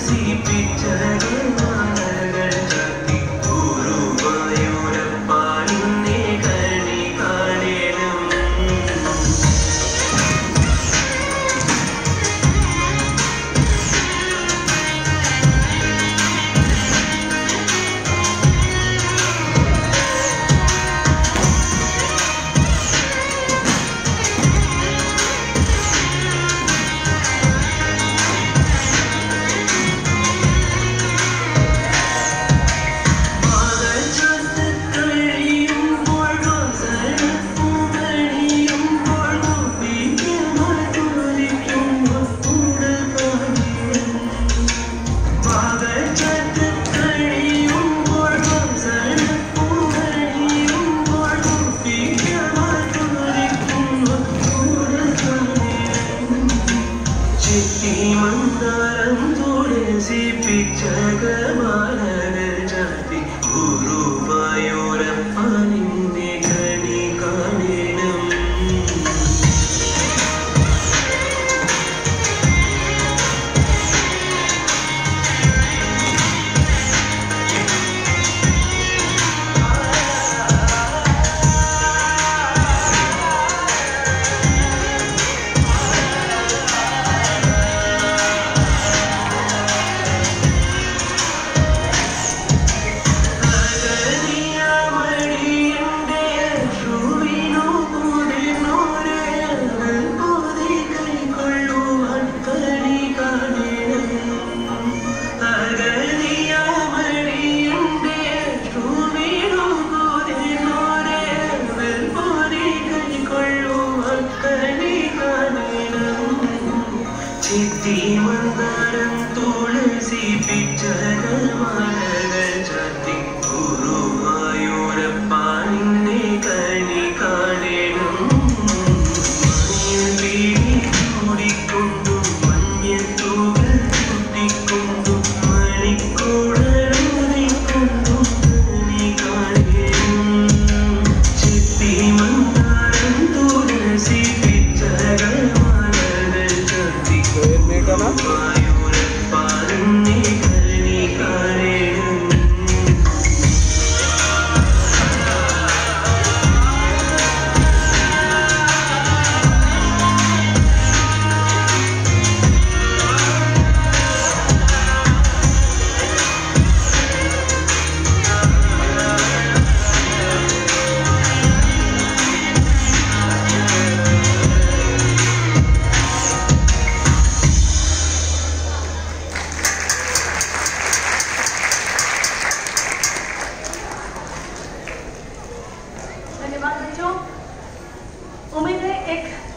see picture P जगवारण ജീവൻ തരം Thulasi P i'm going to do